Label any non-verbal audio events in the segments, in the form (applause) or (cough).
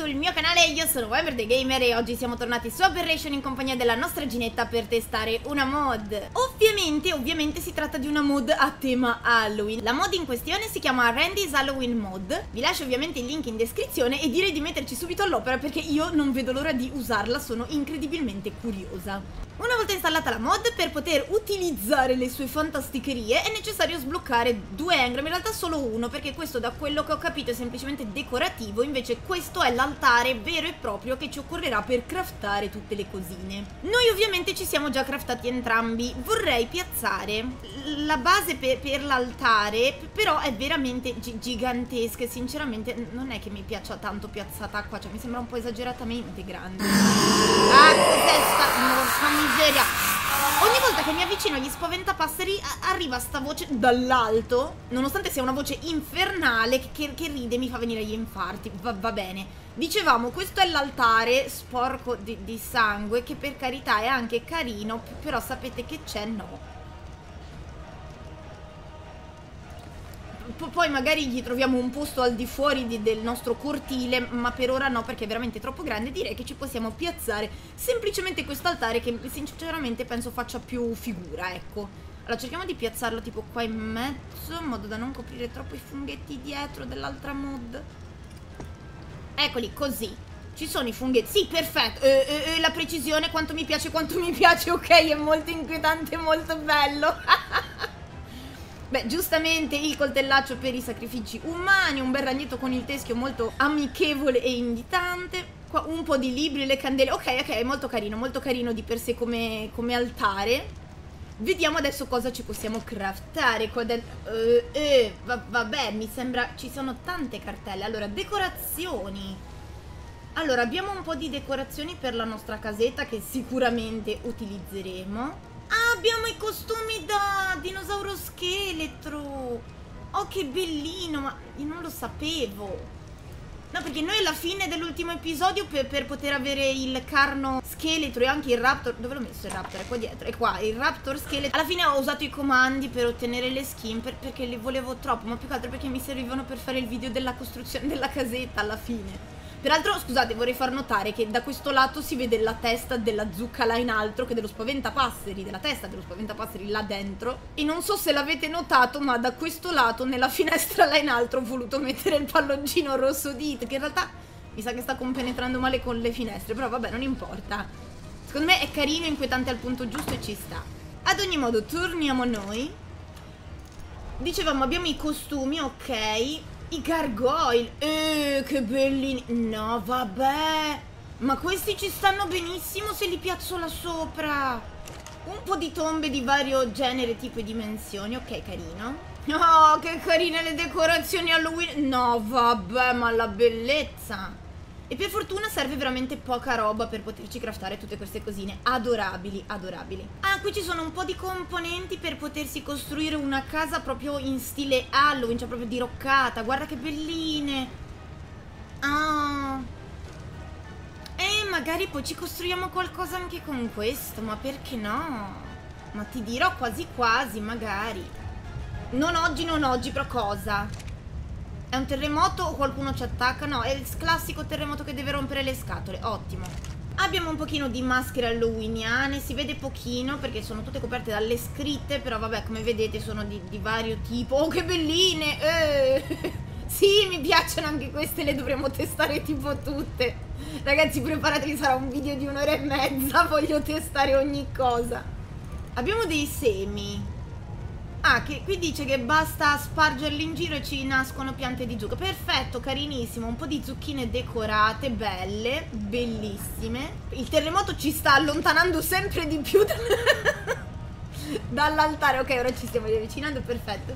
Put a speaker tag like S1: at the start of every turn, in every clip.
S1: sul mio canale, io sono Weber the Gamer e oggi siamo tornati su Aberration in compagnia della nostra Ginetta per testare una mod. Ovviamente, ovviamente si tratta di una mod a tema Halloween. La mod in questione si chiama Randy's Halloween Mod. Vi lascio ovviamente il link in descrizione e direi di metterci subito all'opera perché io non vedo l'ora di usarla, sono incredibilmente curiosa. Una volta installata la mod, per poter utilizzare le sue fantasticherie è necessario sbloccare due engram, in realtà solo uno, perché questo da quello che ho capito è semplicemente decorativo, invece questo è l'altare vero e proprio che ci occorrerà per craftare tutte le cosine. Noi ovviamente ci siamo già craftati entrambi, vorrei piazzare la base per, per l'altare, però è veramente gi gigantesca e sinceramente non è che mi piaccia tanto piazzata qua, cioè mi sembra un po' esageratamente grande. Ah, cos'è sta miseria. Ogni volta che mi avvicino agli spaventapasseri arriva sta voce dall'alto, nonostante sia una voce infernale che, che ride e mi fa venire gli infarti. Va, va bene. Dicevamo, questo è l'altare sporco di, di sangue, che per carità è anche carino, però sapete che c'è? No. Poi magari gli troviamo un posto al di fuori di, del nostro cortile, ma per ora no perché è veramente troppo grande, direi che ci possiamo piazzare semplicemente questo altare che sinceramente penso faccia più figura, ecco. Allora cerchiamo di piazzarlo tipo qua in mezzo, in modo da non coprire troppo i funghetti dietro dell'altra mod. Eccoli, così. Ci sono i funghetti. Sì, perfetto. Eh, eh, eh, la precisione, quanto mi piace, quanto mi piace. Ok, è molto inquietante, molto bello. (laughs) Beh, giustamente il coltellaccio per i sacrifici umani, un bel ragnetto con il teschio molto amichevole e invitante. Qua un po' di libri, le candele. Ok, ok, è molto carino, molto carino di per sé come, come altare. Vediamo adesso cosa ci possiamo craftare qua dentro. Uh, uh, va, vabbè, mi sembra ci sono tante cartelle. Allora, decorazioni. Allora, abbiamo un po' di decorazioni per la nostra casetta che sicuramente utilizzeremo. Abbiamo i costumi da dinosauro scheletro. Oh, che bellino, ma io non lo sapevo. No, perché noi alla fine dell'ultimo episodio per, per, poter avere il carno scheletro e anche il raptor... Dove l'ho messo il raptor? È qua dietro, è qua, il raptor scheletro. Alla fine ho usato i comandi per ottenere le skin per, perché le volevo troppo, ma più che altro perché mi servivano per fare il video della costruzione della casetta alla fine. Peraltro, scusate, vorrei far notare che da questo lato si vede la testa della zucca là in alto, che dello spaventapasseri, della testa dello spaventapasseri là dentro. E non so se l'avete notato, ma da questo lato, nella (laughs) finestra là in alto, ho voluto mettere il palloncino rosso di It, che in realtà mi sa che sta compenetrando male con le finestre, però vabbè, non importa. Secondo me è carino, inquietante al punto giusto e ci sta. Ad ogni modo, torniamo noi. Dicevamo, abbiamo i costumi, ok. I gargoyle. Eh, che bellini. No, vabbè. Ma questi ci stanno benissimo se li piazzo là sopra. Un po' di tombe di vario genere, tipo e dimensioni. Ok, carino. Oh, che carine le decorazioni Halloween. No, vabbè, ma la bellezza. E per fortuna serve veramente poca roba per poterci craftare tutte queste cosine adorabili, adorabili. Ah, qui ci sono un po' di componenti per potersi costruire una casa proprio in stile Halloween, cioè proprio diroccata. Guarda che belline. Ah. E magari poi ci costruiamo qualcosa anche con questo, ma perché no? Ma ti dirò quasi quasi, magari. Non oggi, non oggi, però cosa? È un terremoto o qualcuno ci attacca? No, è il classico terremoto che deve rompere le scatole. Ottimo. Abbiamo un pochino di maschere halloweeniane, si vede pochino perché sono tutte coperte dalle scritte, però vabbè, come vedete sono di, di vario tipo. Oh, che belline! Eh. (laughs) sì, mi piacciono anche queste, le dovremmo testare tipo tutte. Ragazzi, preparatevi, sarà un video di un'ora e mezza, (laughs) voglio testare ogni cosa. Abbiamo dei semi. Ah, che qui dice che basta spargerli in giro e ci nascono piante di zucca. Perfetto, carinissimo. Un po' di zucchine decorate, belle, bellissime. Il terremoto ci sta allontanando sempre di più (laughs) dall'altare. Ok, ora ci stiamo avvicinando, perfetto.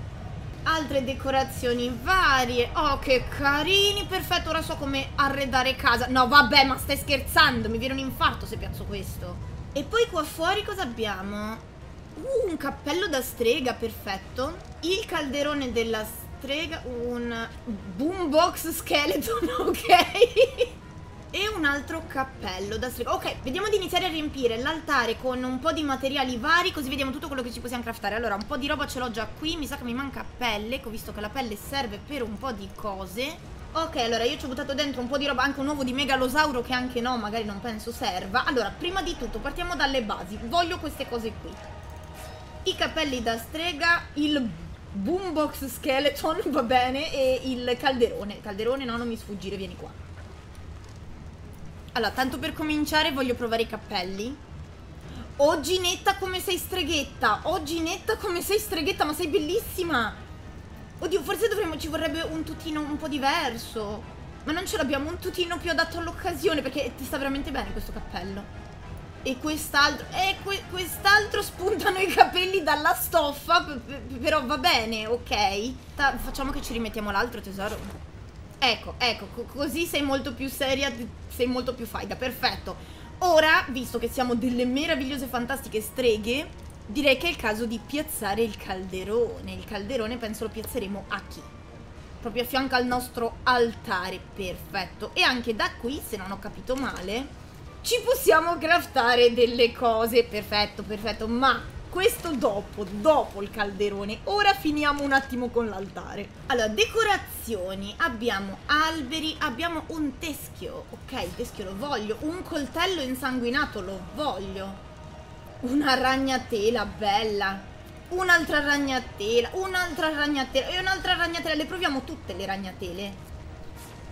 S1: Altre decorazioni varie. Oh, che carini, perfetto. Ora so come arredare casa. No, vabbè, ma stai scherzando. Mi viene un infarto se piazzo questo. E poi qua fuori cosa abbiamo? Uh, un cappello da strega, perfetto. Il calderone della strega, un boombox skeleton, (laughs) ok? e un altro cappello da strega. Ok, vediamo di iniziare a riempire l'altare con un po' di materiali vari, così vediamo tutto quello che ci possiamo craftare. Allora, un po' di roba ce l'ho già qui, mi sa che mi manca pelle, ho visto che la pelle serve per un po' di cose. Ok, allora io ci ho buttato dentro un po' di roba, anche un uovo di megalosauro che anche no, magari non penso serva. Allora, prima di tutto partiamo dalle basi. Voglio queste cose qui. I capelli da strega, il boombox skeleton, (laughs) va bene, e il calderone. Calderone no, non mi sfuggire, vieni qua. Allora, tanto per cominciare voglio provare i capelli. Oh Ginetta come sei streghetta Oh Ginetta come sei streghetta Ma sei bellissima Oddio forse dovremmo Ci vorrebbe un tutino un po' diverso Ma non ce l'abbiamo Un tutino più adatto all'occasione Perché ti sta veramente bene questo cappello E quest'altro E que quest'altro spuntano i capelli dalla stoffa Però va bene Ok Ta Facciamo che ci rimettiamo l'altro tesoro Ecco ecco Così sei molto più seria Sei molto più faida Perfetto Ora, visto che siamo delle meravigliose fantastiche streghe, direi che è il caso di piazzare il calderone. Il calderone penso lo piazzeremo a chi? Proprio a fianco al nostro altare, perfetto. E anche da qui, se non ho capito male, ci possiamo craftare delle cose, perfetto, perfetto, ma questo dopo, dopo il calderone. Ora finiamo un attimo con l'altare. Allora, decorazioni. Abbiamo alberi, abbiamo un teschio. Ok, il teschio lo voglio. Un coltello insanguinato lo voglio. Una ragnatela bella. Un'altra ragnatela, un'altra ragnatela e un'altra ragnatela. Le proviamo tutte le ragnatele.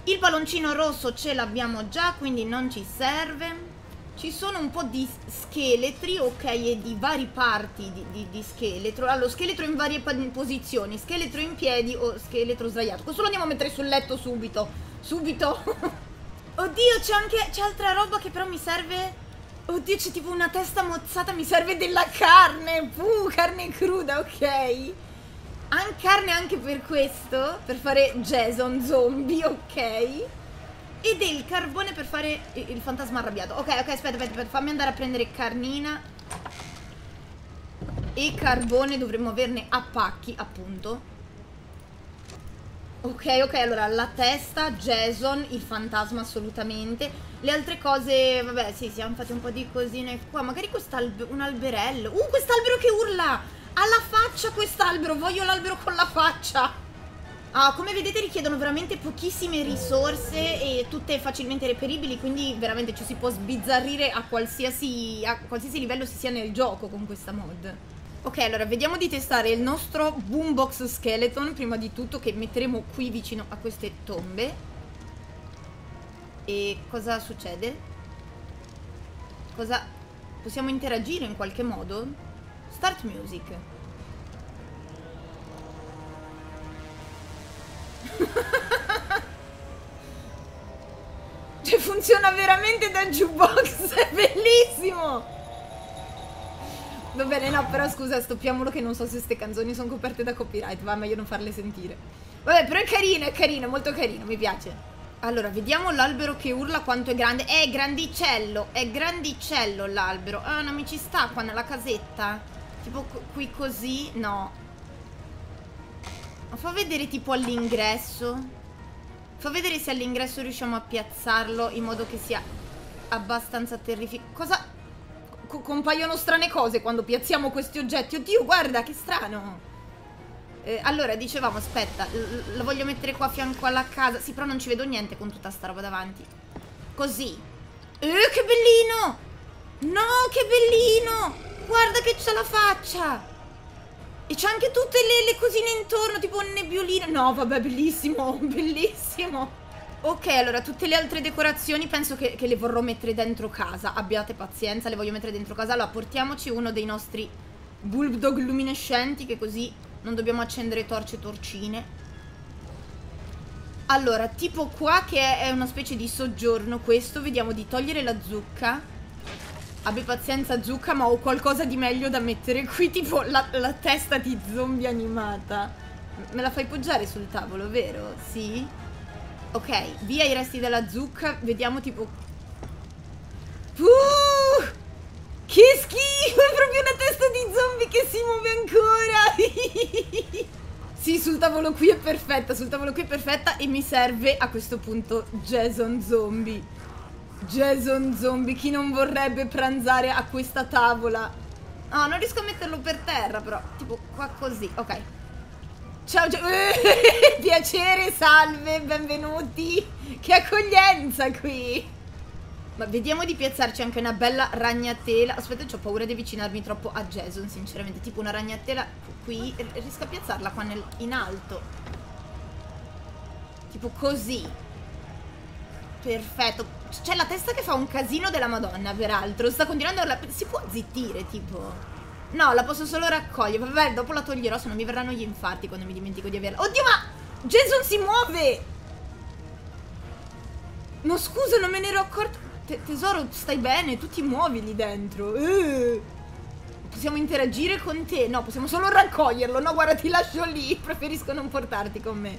S1: Il palloncino rosso ce l'abbiamo già, quindi non ci serve. Ci sono un po' di scheletri, ok, e di vari parti di, di, di scheletro. Allora, scheletro in varie posizioni, scheletro in piedi o scheletro sdraiato. Questo lo andiamo a mettere sul letto subito. Subito. (laughs) Oddio, c'è anche, c'è altra roba che però mi serve... Oddio, c'è tipo una testa mozzata, mi serve della carne. Puh, carne cruda, ok. An carne anche per questo, per fare Jason zombie, ok. E del carbone per fare il fantasma arrabbiato. Ok, ok, aspetta, aspetta, aspetta, fammi andare a prendere carnina. E carbone dovremmo averne a pacchi, appunto. Ok, ok, allora la testa, Jason, il fantasma assolutamente. Le altre cose, vabbè, sì, siamo fatti un po' di cosine qua. Magari un alberello. Uh, quest'albero che urla! Ha la faccia quest'albero, voglio l'albero con la faccia. Ah, come vedete richiedono veramente pochissime risorse e tutte facilmente reperibili, quindi veramente ci si può sbizzarrire a qualsiasi, a qualsiasi livello si sia nel gioco con questa mod. Ok, allora vediamo di testare il nostro boombox skeleton, prima di tutto, che metteremo qui vicino a queste tombe. E cosa succede? Cosa... Possiamo interagire in qualche modo? Start music. (laughs) cioè funziona veramente da jukebox, (laughs) è bellissimo! Va bene, no, però scusa, stoppiamolo che non so se queste canzoni sono coperte da copyright, va meglio non farle sentire. Vabbè, però è carino, è carino, molto carino, mi piace. Allora, vediamo l'albero che urla quanto è grande. È grandicello, è grandicello l'albero. Ah, non mi ci sta qua nella casetta. Tipo qui così, no. Ma fa vedere tipo all'ingresso. Fa vedere se all'ingresso riusciamo a piazzarlo in modo che sia abbastanza terrificante. Cosa? C compaiono strane cose quando piazziamo questi oggetti. Oddio, guarda, che strano. Eh, allora, dicevamo, aspetta, lo voglio mettere qua a fianco alla casa. Sì, però non ci vedo niente con tutta sta roba davanti. Così. Eh, che bellino! No, che bellino! Guarda che c'ha la faccia! E c'è anche tutte le, le, cosine intorno, tipo un nebbiolino. No, vabbè, bellissimo, (laughs) bellissimo. Ok, allora, tutte le altre decorazioni penso che, che, le vorrò mettere dentro casa. Abbiate pazienza, le voglio mettere dentro casa. Allora, portiamoci uno dei nostri bulldog luminescenti, che così non dobbiamo accendere torce e torcine. Allora, tipo qua che è una specie di soggiorno questo, vediamo di togliere la zucca Abbi pazienza Zucca ma ho qualcosa di meglio da mettere qui Tipo la, la, testa di zombie animata. Me la fai poggiare sul tavolo, vero? Sì? Ok, via i resti della zucca Vediamo tipo. Uh, Che schifo È proprio una testa di zombie che si muove ancora. (laughs) Sì, sul tavolo qui è perfetta Sul tavolo qui è perfetta E mi serve a questo punto Jason Zombie Jason zombie, chi non vorrebbe pranzare a questa tavola? Ah, non riesco a metterlo per terra però, tipo qua così, ok. Ciao, ciao. (laughs) Piacere, salve, benvenuti. Che accoglienza qui. Ma vediamo di piazzarci anche una bella ragnatela. Aspetta, ho paura di avvicinarmi troppo a Jason, sinceramente. Tipo una ragnatela qui. Riesco a piazzarla qua nel, in alto. Tipo così. Perfetto. C'è la testa che fa un casino della madonna, peraltro. Sta continuando a... Si può zittire, tipo... No, la posso solo raccogliere. Vabbè, dopo la toglierò, se no mi verranno gli infarti quando mi dimentico di averla. Oddio, ma... Jason si muove! No, scusa, non me ne ero accorto. Te tesoro, stai bene? Tu ti muovi lì dentro. Uh. Possiamo interagire con te? No, possiamo solo raccoglierlo. No, guarda, ti lascio lì. (laughs) Preferisco non portarti con me.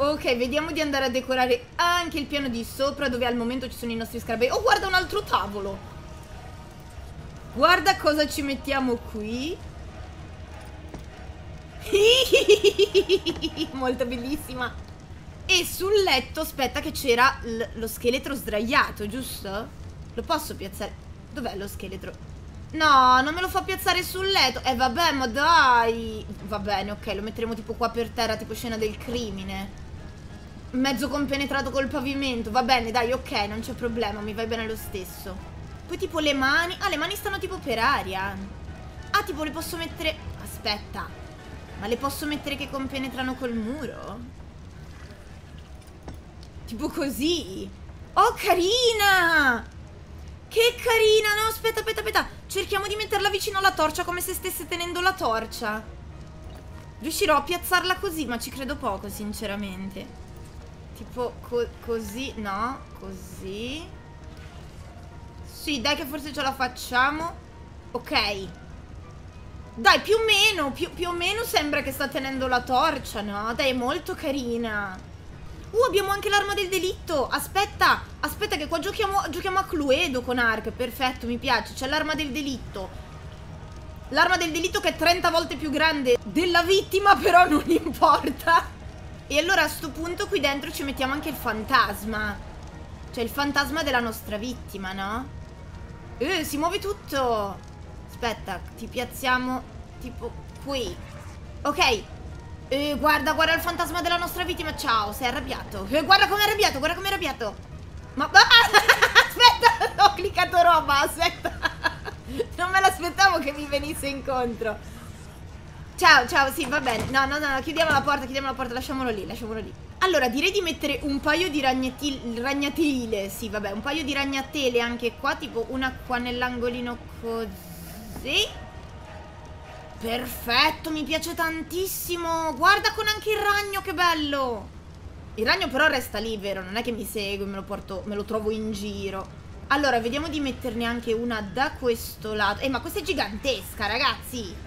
S1: Ok, vediamo di andare a decorare anche il piano di sopra dove al momento ci sono i nostri scarabei. Oh, guarda un altro tavolo. Guarda cosa ci mettiamo qui. (laughs) Molto bellissima. E sul letto, aspetta che c'era lo scheletro sdraiato, giusto? Lo posso piazzare? Dov'è lo scheletro? No, non me lo fa piazzare sul letto. Eh vabbè, ma dai. Va bene, ok, lo metteremo tipo qua per terra, tipo scena del crimine. Mezzo compenetrato col pavimento. Va bene, dai, ok, non c'è problema, mi vai bene lo stesso. Poi tipo le mani... Ah, le mani stanno tipo per aria. Ah, tipo le posso mettere... Aspetta. Ma le posso mettere che compenetrano col muro? Tipo così. Oh, carina! Che carina! No, aspetta, aspetta, aspetta. Cerchiamo di metterla vicino alla torcia come se stesse tenendo la torcia. Riuscirò a piazzarla così, ma ci credo poco, sinceramente. Tipo co così, no, così. Sì, dai che forse ce la facciamo. Ok. Dai, più o meno, più, più o meno sembra che sta tenendo la torcia, no? Dai, è molto carina. Uh, abbiamo anche l'arma del delitto. Aspetta, aspetta che qua giochiamo, giochiamo a Cluedo con Ark. Perfetto, mi piace. C'è l'arma del delitto. L'arma del delitto che è 30 volte più grande della vittima, però non importa. E allora a sto punto qui dentro ci mettiamo anche il fantasma. Cioè il fantasma della nostra vittima, no? Eh, si muove tutto. Aspetta, ti piazziamo tipo qui. Ok. Eh, guarda, guarda il fantasma della nostra vittima. Ciao, sei arrabbiato. Eh, guarda come è arrabbiato, guarda come è arrabbiato. Ma... Ah, (laughs) aspetta, ho cliccato roba, aspetta. Non me l'aspettavo che mi venisse incontro. Ciao, ciao, sì, va bene. No, no, no, chiudiamo la porta, chiudiamo la porta, lasciamolo lì, lasciamolo lì. Allora, direi di mettere un paio di ragnatele, sì, vabbè, un paio di ragnatele anche qua, tipo una qua nell'angolino così. Perfetto, mi piace tantissimo. Guarda con anche il ragno, che bello. Il ragno però resta lì, vero? Non è che mi segue, me lo porto, me lo trovo in giro. Allora, vediamo di metterne anche una da questo lato. Eh, ma questa è gigantesca, ragazzi.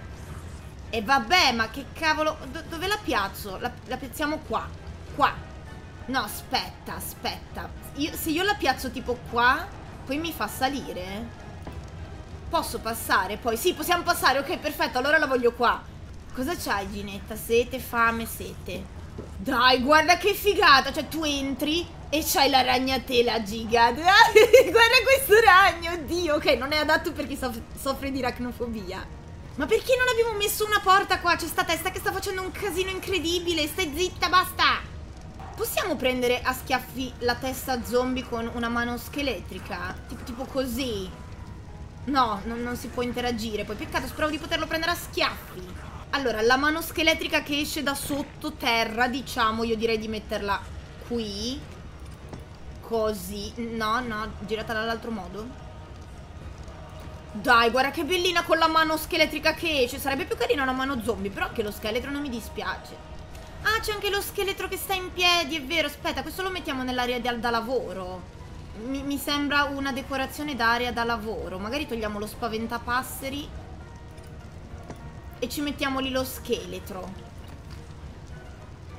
S1: E vabbè, ma che cavolo... Do dove la piazzo? La, la piazziamo qua. Qua. No, aspetta, aspetta. Io, se io la piazzo tipo qua, poi mi fa salire. Posso passare poi? Sì, possiamo passare. Ok, perfetto. Allora la voglio qua. Cosa c'hai, Ginetta? Sete, fame, sete. Dai, guarda che figata. Cioè, tu entri e c'hai la ragnatela giga. (laughs) guarda questo ragno, oddio. Ok, non è adatto per chi soff soffre di aracnofobia. Ma perché non abbiamo messo una porta qua? C'è sta testa che sta facendo un casino incredibile. Stai zitta, basta. Possiamo prendere a schiaffi la testa zombie con una mano scheletrica? Tipo, tipo così? No, non, non, si può interagire. Poi peccato, speravo di poterlo prendere a schiaffi. Allora, la mano scheletrica che esce da sottoterra, diciamo, io direi di metterla qui. Così. No, no, girata dall'altro modo. Dai, guarda che bellina con la mano scheletrica che esce. Sarebbe più carina una mano zombie, però anche lo scheletro non mi dispiace. Ah, c'è anche lo scheletro che sta in piedi, è vero. Aspetta, questo lo mettiamo nell'area da lavoro. Mi, mi, sembra una decorazione d'area da lavoro. Magari togliamo lo spaventapasseri e ci mettiamo lì lo scheletro.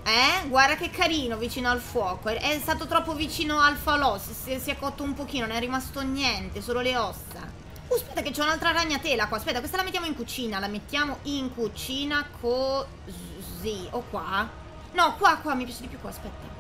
S1: Eh? Guarda che carino vicino al fuoco. È, è stato troppo vicino al falò. Si, si, è cotto un pochino, non è rimasto niente, solo le ossa. Uh, aspetta che c'è un'altra ragnatela qua. Aspetta, questa la mettiamo in cucina. La mettiamo in cucina così. O qua? No, qua, qua, mi piace di più qua, aspetta.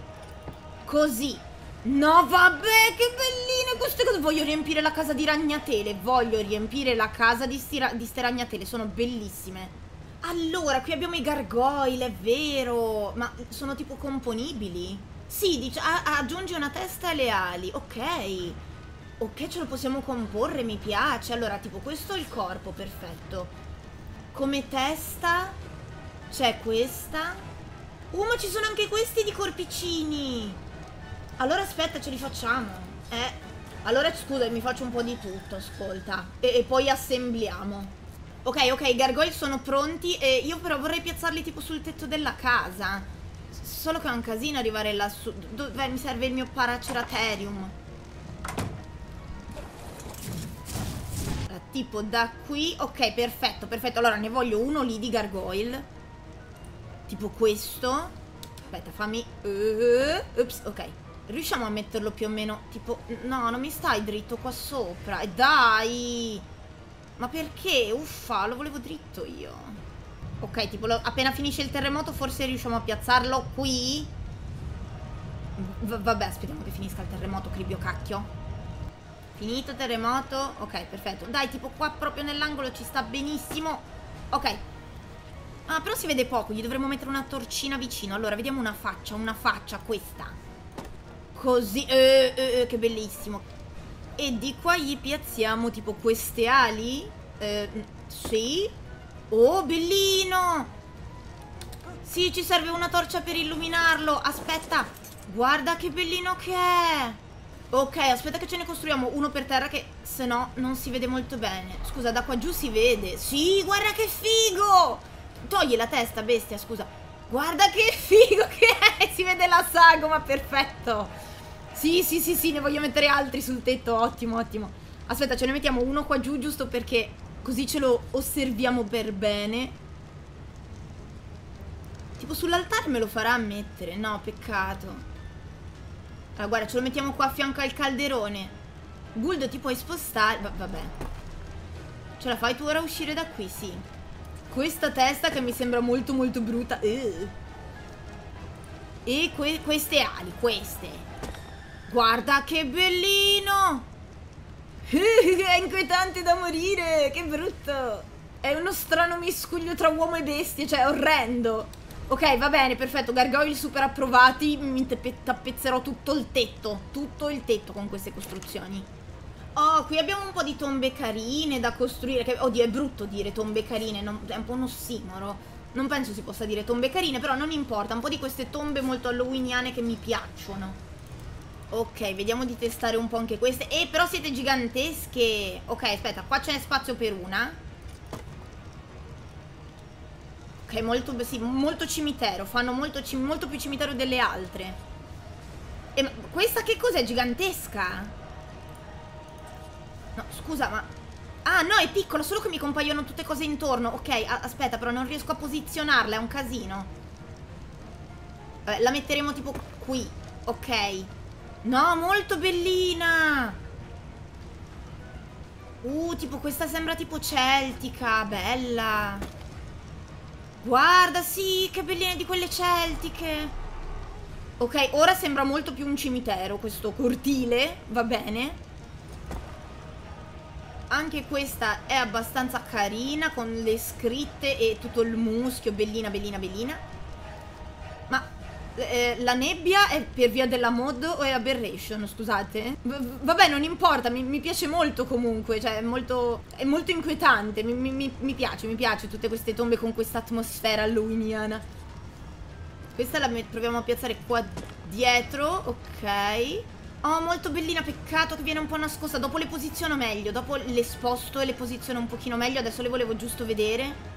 S1: Così. No, vabbè, che belline queste cose. Voglio riempire la casa di ragnatele. Voglio riempire la casa di, di ste ragnatele. Sono bellissime. Allora, qui abbiamo i gargoyle, è vero. Ma sono tipo componibili? Sì, dice, aggiungi una testa e le ali. Ok. Ok, ce lo possiamo comporre, mi piace. Allora, tipo, questo è il corpo, perfetto. Come testa c'è questa. Uh, ma ci sono anche questi di corpicini. Allora, aspetta, ce li facciamo. Eh. Allora, scusa, mi faccio un po' di tutto, ascolta. E, e poi assembliamo. Ok, ok, i gargoyle sono pronti e io però vorrei piazzarli tipo sul tetto della casa. Solo che è un casino arrivare lassù. Dove mi serve il mio paraceraterium? Tipo da qui. Ok, perfetto, perfetto. Allora ne voglio uno lì di gargoyle. Tipo questo. Aspetta, fammi... Uh, ups, ok. Riusciamo a metterlo più o meno tipo... No, non mi stai dritto qua sopra. E dai! Ma perché? Uffa, lo volevo dritto io. Ok, tipo lo, appena finisce il terremoto forse riusciamo a piazzarlo qui. V vabbè, aspettiamo che finisca il terremoto, cribio cacchio. Finito terremoto. Ok, perfetto. Dai, tipo qua proprio nell'angolo ci sta benissimo. Ok. Ah, però si vede poco. Gli dovremmo mettere una torcina vicino. Allora, vediamo una faccia, una faccia, questa. Così. Eh, eh, eh, che bellissimo. E di qua gli piazziamo tipo queste ali. Eh, sì. Oh, bellino! Sì, ci serve una torcia per illuminarlo. Aspetta. Guarda che bellino che è. Ok, aspetta che ce ne costruiamo uno per terra che se no non si vede molto bene. Scusa, da qua giù si vede. Sì, guarda che figo! Togli la testa, bestia, scusa. Guarda che figo che è! Si vede la sagoma, perfetto. Sì, sì, sì, sì, ne voglio mettere altri sul tetto, ottimo, ottimo. Aspetta, ce ne mettiamo uno qua giù giusto perché così ce lo osserviamo per bene. Tipo sull'altare me lo farà mettere, no, peccato. Allora, guarda, ce lo mettiamo qua a fianco al calderone. Guldo ti puoi spostare. Va vabbè. Ce la fai tu ora a uscire da qui, sì. Questa testa che mi sembra molto molto brutta. Uh. E que queste ali, queste. Guarda che bellino! È inquietante da morire, che brutto! È uno strano miscuglio tra uomo e bestia, cioè orrendo. Ok, va bene, perfetto. Gargoyle super approvati. Mi tappezzerò tutto il tetto. Tutto il tetto con queste costruzioni. Oh, qui abbiamo un po' di tombe carine da costruire. Che, oddio, è brutto dire tombe carine. Non, è un po' un ossimoro. Non penso si possa dire tombe carine, però non importa. Un po' di queste tombe molto halloweeniane che mi piacciono. Ok, vediamo di testare un po' anche queste. Eh, però siete gigantesche. Ok, aspetta, qua c'è spazio per una. Ok, molto, sì, molto cimitero. Fanno molto, molto più cimitero delle altre. E questa che cos'è? Gigantesca? No, scusa, ma... Ah, no, è piccola, solo che mi compaiono tutte cose intorno. Ok, aspetta, però non riesco a posizionarla, è un casino. Vabbè, la metteremo tipo qui. Ok. No, molto bellina! Uh, tipo questa sembra tipo celtica, bella. Guarda, sì, che belline di quelle celtiche. Ok, ora sembra molto più un cimitero questo cortile, va bene. Anche questa è abbastanza carina con le scritte e tutto il muschio, bellina, bellina, bellina. Eh, la nebbia è per via della mod o è aberration, scusate? V vabbè, non importa, mi, mi, piace molto comunque, cioè è molto, è molto inquietante, mi, mi, mi piace, mi piace tutte queste tombe con questa atmosfera halloweeniana. Questa la proviamo a piazzare qua dietro, ok. Oh, molto bellina, peccato che viene un po' nascosta. Dopo le posiziono meglio, dopo le sposto e le posiziono un pochino meglio. Adesso le volevo giusto vedere.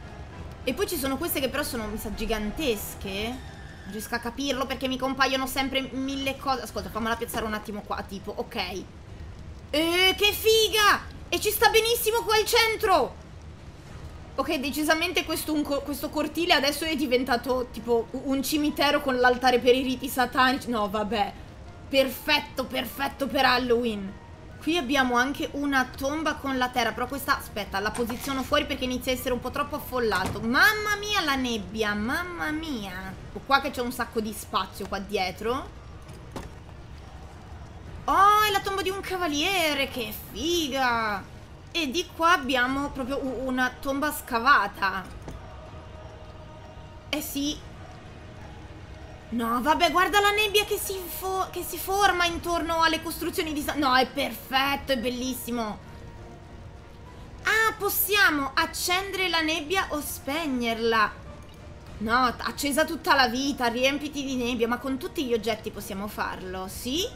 S1: E poi ci sono queste che però sono, mi sa, gigantesche. Riesco a capirlo perché mi compaiono sempre mille cose. Ascolta, fammela piazzare un attimo qua, tipo, ok. Eh, che figa! E ci sta benissimo qua al centro! Ok, decisamente questo, co questo cortile adesso è diventato tipo un cimitero con l'altare per i riti satanici. No, vabbè. Perfetto, perfetto per Halloween. Qui abbiamo anche una tomba con la terra, però questa, aspetta, la posiziono fuori perché inizia a essere un po' troppo affollato. Mamma mia la nebbia, mamma mia. Qua che c'è un sacco di spazio qua dietro. Oh, è la tomba di un cavaliere, che figa! E di qua abbiamo proprio una tomba scavata. Eh sì. No, vabbè, guarda la nebbia che si, che si forma intorno alle costruzioni di... No, è perfetto, è bellissimo. Ah, possiamo accendere la nebbia o spegnerla. No, accesa tutta la vita, riempiti di nebbia, ma con tutti gli oggetti possiamo farlo, sì?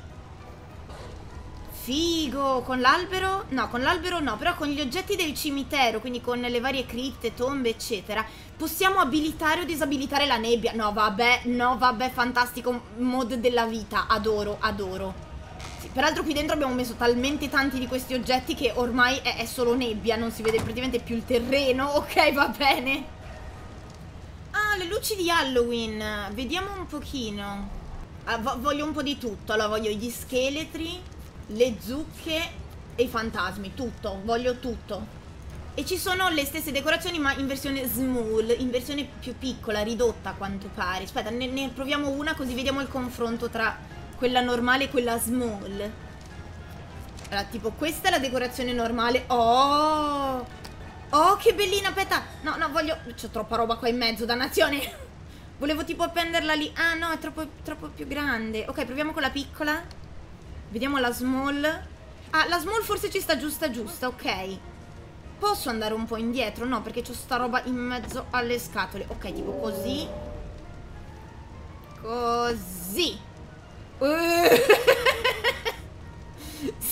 S1: Figo, con l'albero? No, con l'albero no, però con gli oggetti del cimitero, quindi con le varie cripte, tombe, eccetera, possiamo abilitare o disabilitare la nebbia. No, vabbè, no, vabbè, fantastico mod della vita, adoro, adoro. Sì, peraltro qui dentro abbiamo messo talmente tanti di questi oggetti che ormai è, è solo nebbia, non si vede praticamente più il terreno, (laughs) ok, va bene. Le luci di Halloween. Vediamo un pochino. Ah, voglio un po' di tutto. Allora, voglio gli scheletri, le zucche e i fantasmi. Tutto. Voglio tutto. E ci sono le stesse decorazioni ma in versione small, in versione più piccola, ridotta a quanto pare. Aspetta, ne, ne proviamo una così vediamo il confronto tra quella normale e quella small. Allora, tipo, questa è la decorazione normale. Oh! Oh, che bellina, aspetta. No, no, voglio... C'ho troppa roba qua in mezzo, dannazione. (laughs) Volevo tipo appenderla lì. Ah, no, è troppo, troppo più grande. Ok, proviamo con la piccola. Vediamo la small. Ah, la small forse ci sta giusta giusta, ok. Posso andare un po' indietro? No, perché c'ho sta roba in mezzo alle scatole. Ok, tipo così. Così. (laughs) (laughs)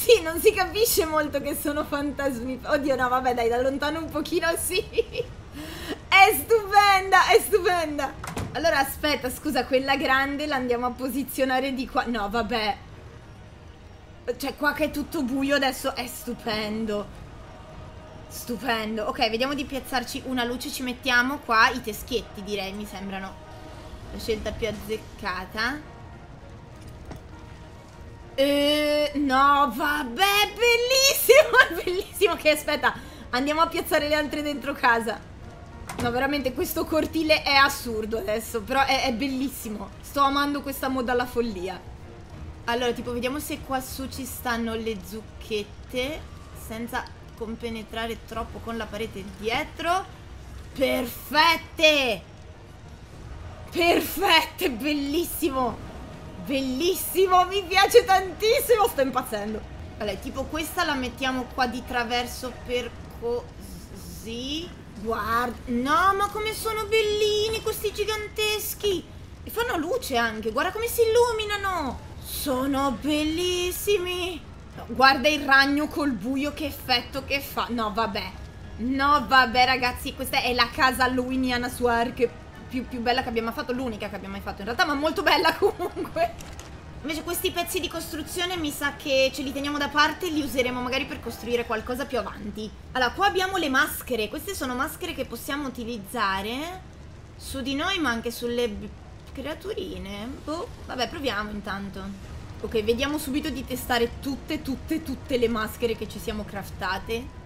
S1: Sì, non si capisce molto che sono fantasmi. Oddio, no, vabbè, dai, da lontano un pochino sì. È stupenda, è stupenda. Allora, aspetta, scusa, quella grande la andiamo a posizionare di qua. No, vabbè. Cioè, qua che è tutto buio adesso è stupendo. Stupendo. Ok, vediamo di piazzarci una luce. Ci mettiamo qua i teschietti, direi, mi sembrano la scelta più azzeccata. Eh, no, vabbè, bellissimo, (laughs) bellissimo. Che aspetta, andiamo a piazzare le altre dentro casa. No, veramente, questo cortile è assurdo adesso, però è, è bellissimo. Sto amando questa moda alla follia. Allora, tipo, vediamo se qua su ci stanno le zucchette, senza compenetrare troppo con la parete dietro. Perfette! Perfette, bellissimo! Bellissimo, mi piace tantissimo, sto impazzendo. Allora, tipo questa la mettiamo qua di traverso per così. Guarda, no, ma come sono bellini questi giganteschi. E fanno luce anche, guarda come si illuminano. Sono bellissimi. Guarda il ragno col buio, che effetto che fa. No, vabbè. No, vabbè, ragazzi, questa è la casa halloweeniana su Ark più, più bella che abbiamo fatto, l'unica che abbiamo mai fatto in realtà, ma molto bella (laughs) comunque. Invece questi pezzi di costruzione mi sa che ce li teniamo da parte e li useremo magari per costruire qualcosa più avanti. Allora, qua abbiamo le maschere. Queste sono maschere che possiamo utilizzare su di noi, ma anche sulle creaturine. Boh, vabbè, proviamo intanto. Ok, vediamo subito di testare tutte, tutte, tutte le maschere che ci siamo craftate.